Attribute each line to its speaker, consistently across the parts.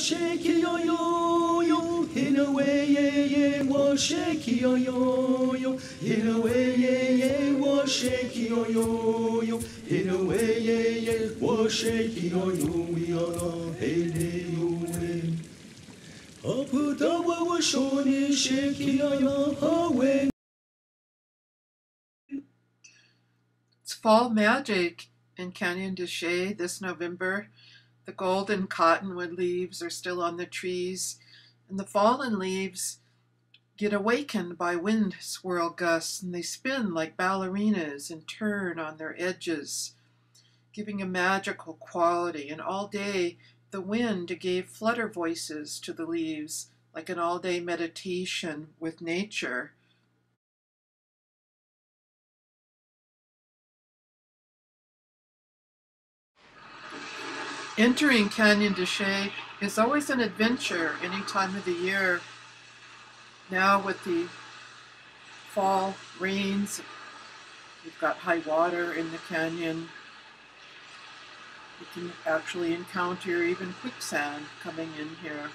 Speaker 1: shake yo yo yo, in a way yeah yeah, wo shake yo yo yo, in a way yeah yeah, wo shake yo yo yo, in a way yeah yeah, wo shake yo yo, we are hey hey yo hey. Up the wa wa shoni shake yo yo, away.
Speaker 2: It's fall magic in Canyon de Chelly this November. The golden cottonwood leaves are still on the trees, and the fallen leaves get awakened by wind swirl gusts, and they spin like ballerinas and turn on their edges, giving a magical quality. And all day, the wind gave flutter voices to the leaves, like an all day meditation with nature. Entering Canyon de Chelly is always an adventure any time of the year. Now with the fall rains, we've got high water in the canyon. You can actually encounter even quicksand coming in here.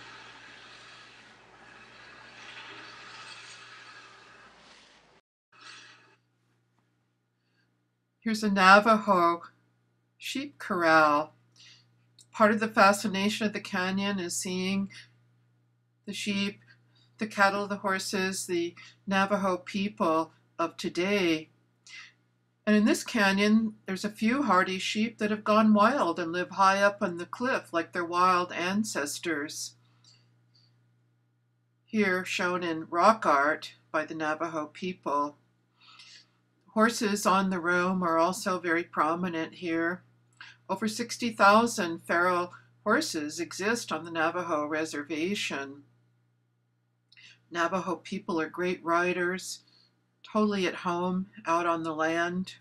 Speaker 2: Here's a Navajo sheep corral part of the fascination of the canyon is seeing the sheep, the cattle, the horses, the Navajo people of today. And in this canyon, there's a few hardy sheep that have gone wild and live high up on the cliff like their wild ancestors. Here, shown in rock art by the Navajo people. Horses on the roam are also very prominent here. Over 60,000 feral horses exist on the Navajo reservation. Navajo people are great riders, totally at home out on the land.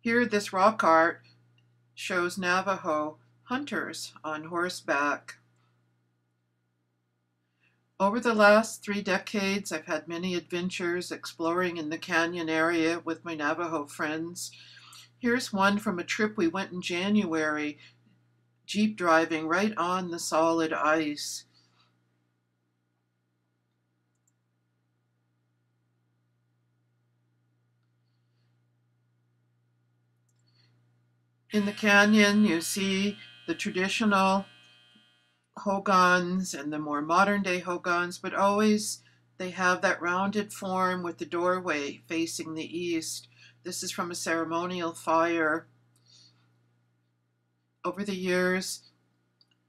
Speaker 2: Here, this rock art shows Navajo hunters on horseback. Over the last three decades, I've had many adventures exploring in the canyon area with my Navajo friends. Here's one from a trip we went in January, Jeep driving right on the solid ice. In the canyon, you see the traditional hogans and the more modern day hogans, but always they have that rounded form with the doorway facing the east. This is from a ceremonial fire. Over the years,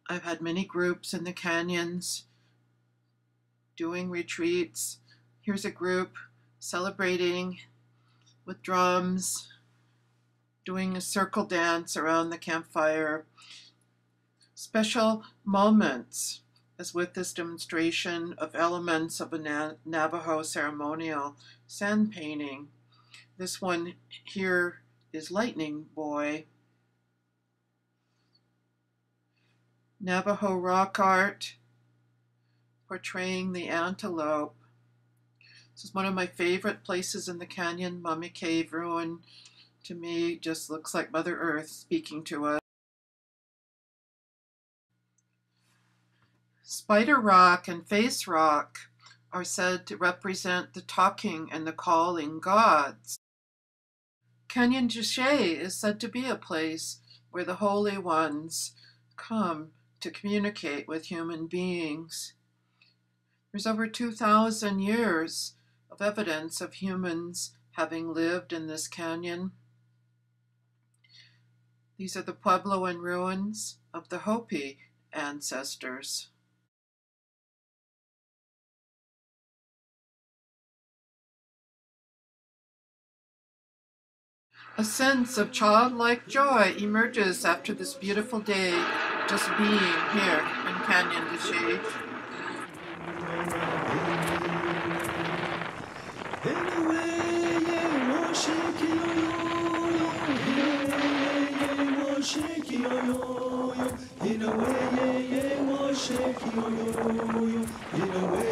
Speaker 2: I've had many groups in the canyons doing retreats. Here's a group celebrating with drums, doing a circle dance around the campfire. Special moments, as with this demonstration of elements of a Navajo ceremonial sand painting. This one here is Lightning Boy. Navajo rock art portraying the antelope. This is one of my favorite places in the canyon. Mummy Cave Ruin to me just looks like Mother Earth speaking to us. Spider Rock and Face Rock are said to represent the talking and the calling gods. Canyon de Chelly is said to be a place where the holy ones come to communicate with human beings. There's over 2,000 years of evidence of humans having lived in this canyon. These are the Puebloan ruins of the Hopi ancestors. A sense of childlike joy emerges after this beautiful day, just being here in Canyon de
Speaker 1: hallelujah, in a way.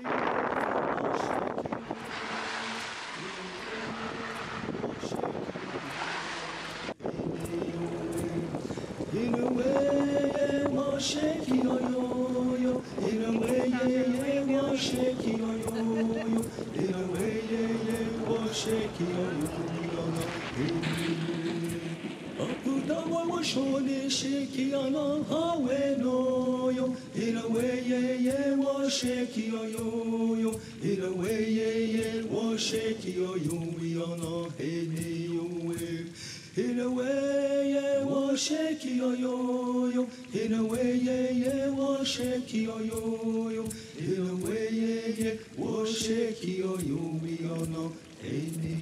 Speaker 1: shaky yo yo yo, in a way, yeah, yeah, wo shake yo yo yo, in a way, yeah, yeah, wo shake yo yo, we all know, ain't